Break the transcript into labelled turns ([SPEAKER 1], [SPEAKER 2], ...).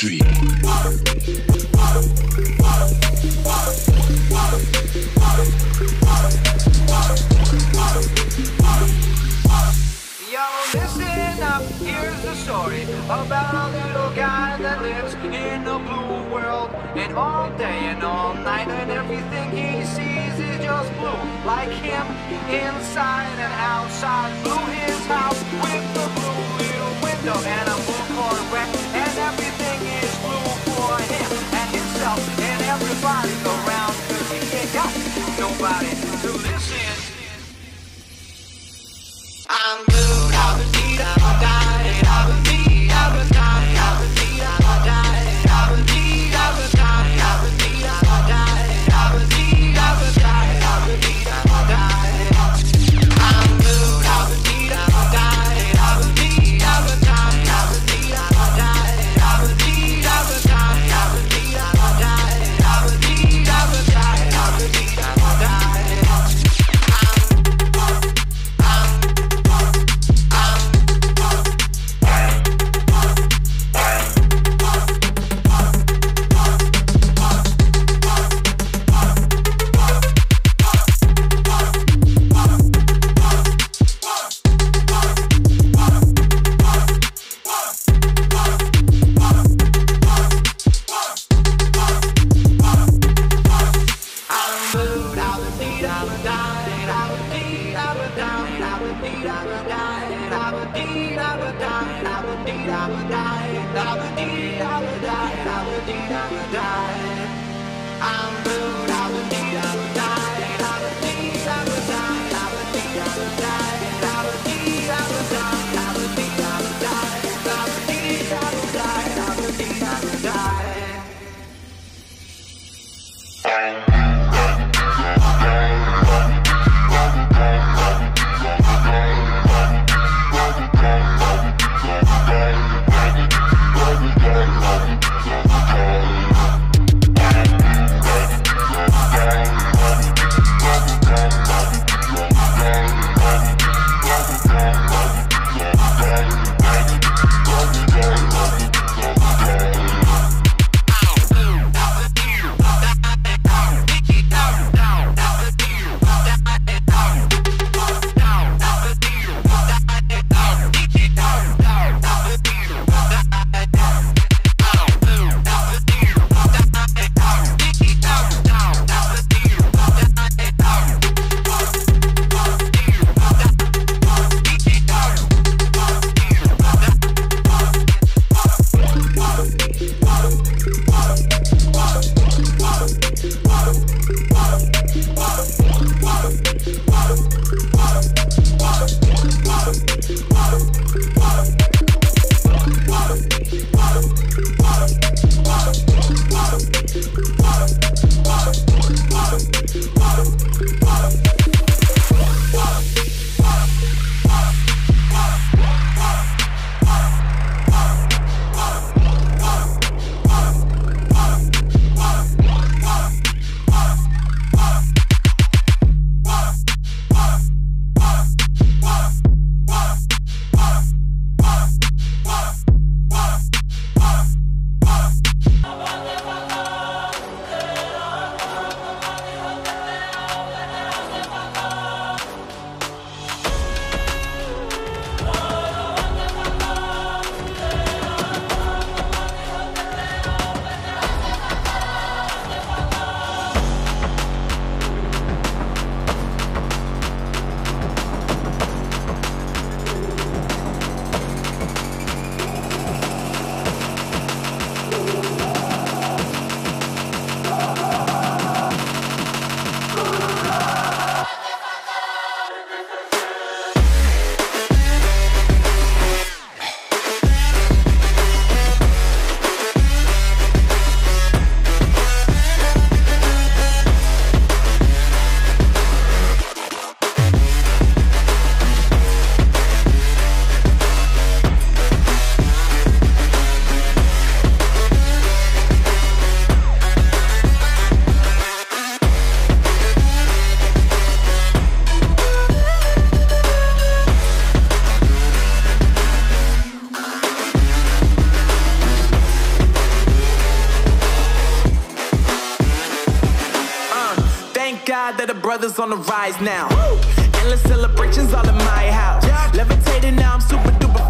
[SPEAKER 1] street. Yo, listen up, here's the story about a little guy that lives in a blue world. And all day and all night, and everything he sees is just blue. Like him, inside and outside, blue his house with the blue little window. And I'm nobody around, cause you ain't got nobody. Bye. weather's on the rise now. Woo! Endless celebrations all in my house. Yeah. Levitating now, I'm super duper